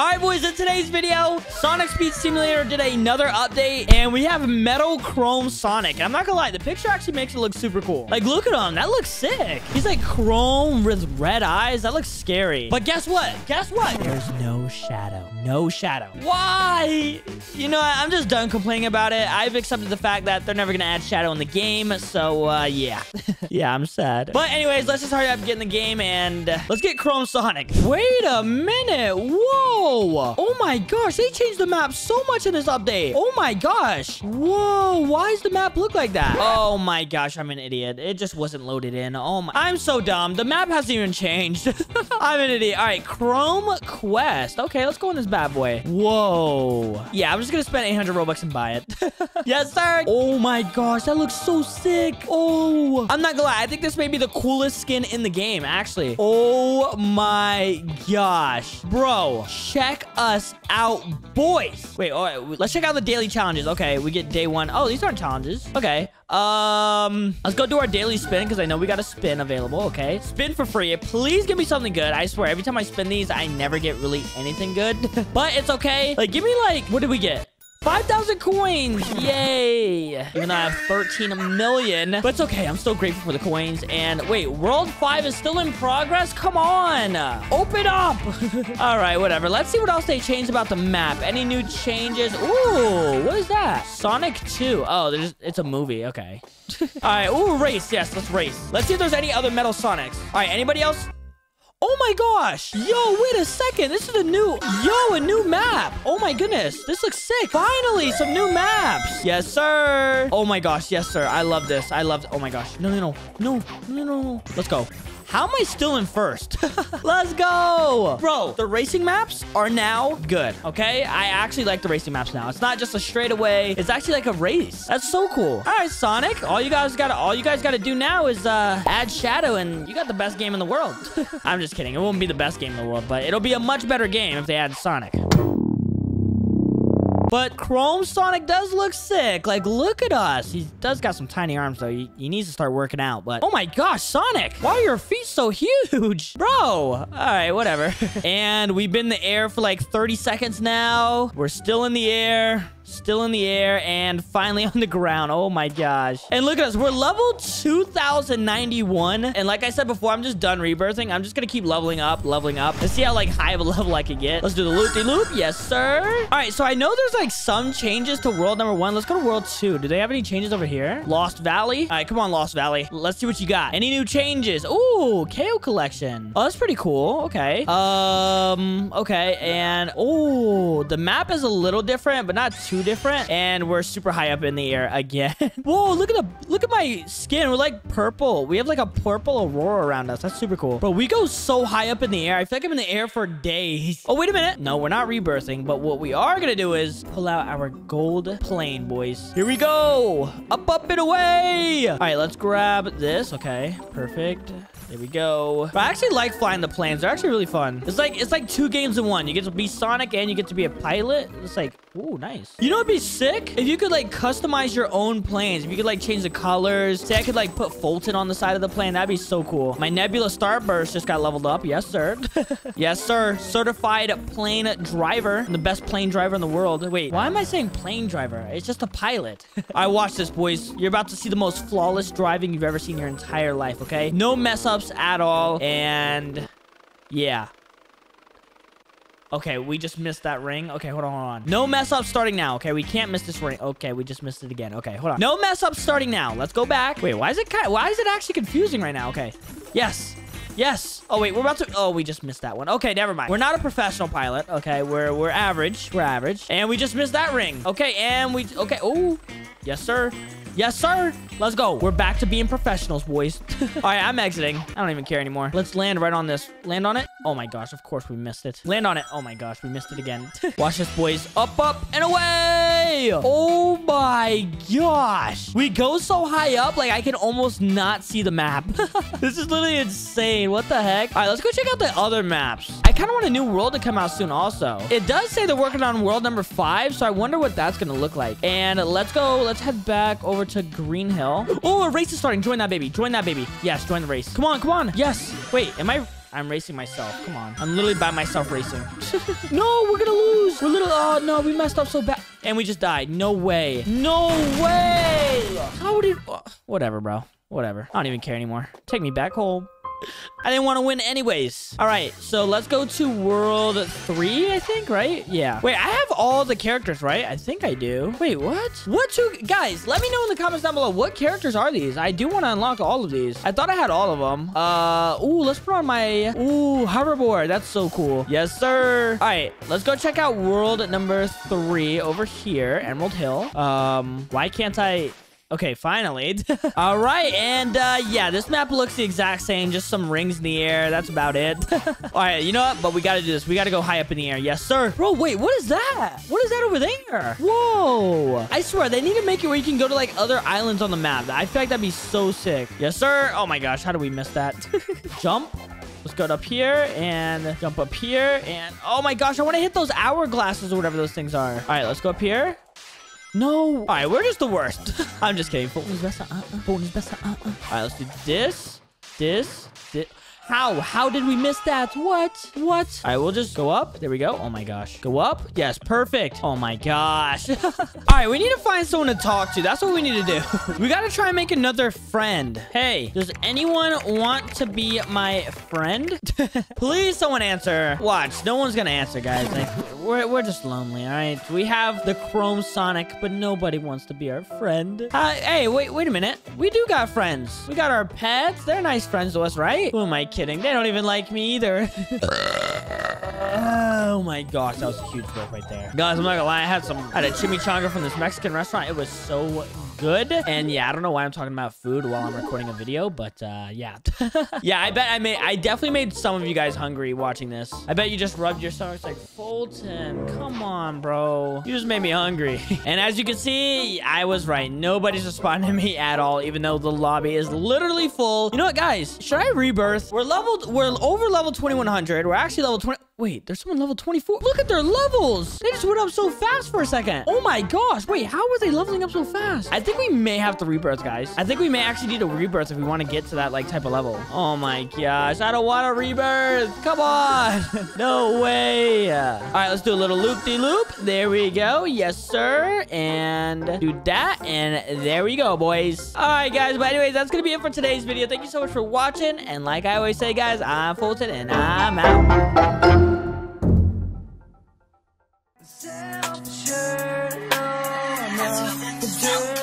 All right, boys, in today's video, Sonic Speed Simulator did another update, and we have Metal Chrome Sonic. And I'm not gonna lie, the picture actually makes it look super cool. Like, look at him. That looks sick. He's like chrome with red eyes. That looks scary. But guess what? Guess what? There's no shadow. No shadow. Why? You know, what? I'm just done complaining about it. I've accepted the fact that they're never gonna add shadow in the game, so, uh, yeah. yeah, I'm sad. But anyways, let's just hurry up get in the game, and uh, let's get Chrome Sonic. Wait a minute. Whoa. Oh my gosh, they changed the map so much in this update. Oh my gosh. Whoa, why does the map look like that? Oh my gosh, I'm an idiot. It just wasn't loaded in. Oh my, I'm so dumb. The map hasn't even changed. I'm an idiot. All right, Chrome Quest. Okay, let's go in this bad boy. Whoa. Yeah, I'm just gonna spend 800 Robux and buy it. yes, sir. Oh my gosh, that looks so sick. Oh, I'm not gonna lie. I think this may be the coolest skin in the game, actually. Oh my gosh. Bro, check us out, boys. Wait, all right, let's check out the daily challenges. Okay, we get day one. Oh, these aren't challenges. Okay. Um, let's go do our daily spin because I know we got a spin available. Okay, spin for free. Please give me something good. I swear, every time I spin these, I never get really anything good. but it's okay. Like, give me like, what did we get? 5,000 coins! Yay! Even though I have 13 million. But it's okay. I'm still grateful for the coins. And wait, World 5 is still in progress? Come on! Open up! All right, whatever. Let's see what else they changed about the map. Any new changes? Ooh, what is that? Sonic 2. Oh, there's it's a movie. Okay. All right. Ooh, race. Yes, let's race. Let's see if there's any other Metal Sonics. All right, anybody else? Oh my gosh. Yo, wait a second. This is a new, yo, a new map. Oh my goodness. This looks sick. Finally, some new maps. Yes, sir. Oh my gosh. Yes, sir. I love this. I love, oh my gosh. No, no, no, no, no, no. Let's go. How am I still in first? Let's go. Bro, the racing maps are now good, okay? I actually like the racing maps now. It's not just a straightaway. It's actually like a race. That's so cool. All right, Sonic. All you guys got to all you guys got to do now is uh add Shadow and you got the best game in the world. I'm just kidding. It won't be the best game in the world, but it'll be a much better game if they add Sonic. But Chrome Sonic does look sick. Like, look at us. He does got some tiny arms, though. He, he, needs to start working out. But, oh my gosh, Sonic. Why are your feet so huge? Bro. All right, whatever. and we've been in the air for like 30 seconds now. We're still in the air. Still in the air and finally on the ground. Oh my gosh. And look at us. We're level 2091. And like I said before, I'm just done rebirthing. I'm just going to keep leveling up, leveling up. Let's see how like high of a level I can get. Let's do the loop-de-loop. -loop. Yes, sir. All right. So I know there's like some changes to world number one. Let's go to world two. Do they have any changes over here? Lost Valley. All right. Come on, Lost Valley. Let's see what you got. Any new changes? Ooh, KO collection. Oh, that's pretty cool. Okay. Um, okay. And oh, the map is a little different, but not too different. And we're super high up in the air again. Whoa, look at the look at my skin. We're like purple. We have like a purple aurora around us. That's super cool. Bro, we go so high up in the air. I feel like I'm in the air for days. Oh, wait a minute. No, we're not rebirthing. But what we are going to do is pull out our gold plane, boys. Here we go. Up, up, and away. All right, let's grab this. Okay, perfect. There we go. But I actually like flying the planes. They're actually really fun. It's like it's like two games in one. You get to be Sonic and you get to be a pilot. It's like, ooh, nice. You know what'd be sick? If you could like customize your own planes. If you could like change the colors. Say I could like put Foltyn on the side of the plane. That'd be so cool. My Nebula Starburst just got leveled up. Yes, sir. yes, sir. Certified plane driver. The best plane driver in the world. Wait, why am I saying plane driver? It's just a pilot. I watch this, boys. You're about to see the most flawless driving you've ever seen your entire life, okay? No mess ups at all. And yeah. Okay, we just missed that ring. Okay, hold on, hold on. No mess up starting now. Okay, we can't miss this ring. Okay, we just missed it again. Okay, hold on. No mess up starting now. Let's go back. Wait, why is it kind of, why is it actually confusing right now? Okay. Yes. Yes. Oh, wait, we're about to... Oh, we just missed that one. Okay, never mind. We're not a professional pilot. Okay, we're we're average. We're average. And we just missed that ring. Okay, and we... Okay, oh. Yes, sir. Yes, sir. Let's go. We're back to being professionals, boys. All right, I'm exiting. I don't even care anymore. Let's land right on this. Land on it. Oh my gosh, of course we missed it. Land on it. Oh my gosh, we missed it again. Watch this, boys. Up, up, and away. Oh my gosh. We go so high up, like I can almost not see the map. this is literally insane. What the heck? All right, let's go check out the other maps. I kind of want a new world to come out soon also. It does say they're working on world number five, so I wonder what that's going to look like. And let's go. Let's head back over to Green Hill. Oh, a race is starting. Join that baby. Join that baby. Yes, join the race. Come on, come on. Yes. Wait, am I... I'm racing myself. Come on. I'm literally by myself racing. no, we're gonna lose. We're literally, oh no, we messed up so bad. And we just died. No way. No way. How did, whatever, bro. Whatever. I don't even care anymore. Take me back home. I didn't want to win anyways. All right, so let's go to world three, I think, right? Yeah. Wait, I have all the characters, right? I think I do. Wait, what? What two? Guys, let me know in the comments down below. What characters are these? I do want to unlock all of these. I thought I had all of them. Uh, ooh, let's put on my, ooh, hoverboard. That's so cool. Yes, sir. All right, let's go check out world number three over here, Emerald Hill. Um, why can't I... Okay, finally. All right, and uh, yeah, this map looks the exact same. Just some rings in the air. That's about it. All right, you know what? But we got to do this. We got to go high up in the air. Yes, sir. Bro, wait, what is that? What is that over there? Whoa. I swear, they need to make it where you can go to like other islands on the map. I feel like that'd be so sick. Yes, sir. Oh my gosh, how do we miss that? Jump. Let's go up here and jump up here. And oh my gosh, I want to hit those hourglasses or whatever those things are. All right, let's go up here. No. All right, we're just the worst. I'm just kidding. Is better. Uh, uh. Phone is better. Uh, uh. All right, let's do this, this, this. How? How did we miss that? What? What? All right, we'll just go up. There we go. Oh my gosh. Go up. Yes, perfect. Oh my gosh. All right, we need to find someone to talk to. That's what we need to do. we got to try and make another friend. Hey, does anyone want to be my friend? Please someone answer. Watch. No one's going to answer, guys. Like, we're, we're just lonely, all right? We have the Chrome Sonic, but nobody wants to be our friend. Uh, hey, wait, wait a minute. We do got friends. We got our pets. They're nice friends to us, right? Who am I kidding? They don't even like me either. oh my gosh, that was a huge break right there. Guys, I'm not gonna lie, I had some I had a chimichanga from this Mexican restaurant. It was so good. And yeah, I don't know why I'm talking about food while I'm recording a video, but uh, yeah. yeah, I bet I made, I definitely made some of you guys hungry watching this. I bet you just rubbed your stomachs like, Foltyn, come on, bro. You just made me hungry. and as you can see, I was right. Nobody's responding to me at all, even though the lobby is literally full. You know what, guys? Should I rebirth? We're leveled, we're over level 2100. We're actually level 20. Wait, there's someone level 24. Look at their levels. They just went up so fast for a second. Oh my gosh. Wait, how are they leveling up so fast? I think we may have to rebirth, guys. I think we may actually need a rebirth if we want to get to that like type of level. Oh my gosh. I don't want to rebirth. Come on. no way. All right, let's do a little loop-de-loop. -loop. There we go. Yes, sir. And do that. And there we go, boys. All right, guys. But anyways, that's going to be it for today's video. Thank you so much for watching. And like I always say, guys, I'm Foltyn and I'm out. Sure, no, no,